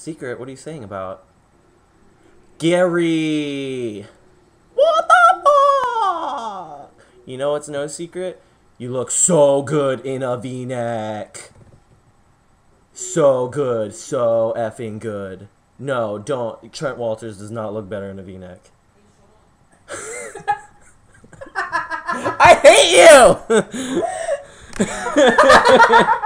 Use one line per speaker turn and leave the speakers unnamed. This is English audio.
Secret, what are you saying about? Gary! What the fuck? You know it's no secret? You look so good in a v-neck. So good, so effing good. No, don't. Trent Walters does not look better in a v-neck. I hate you!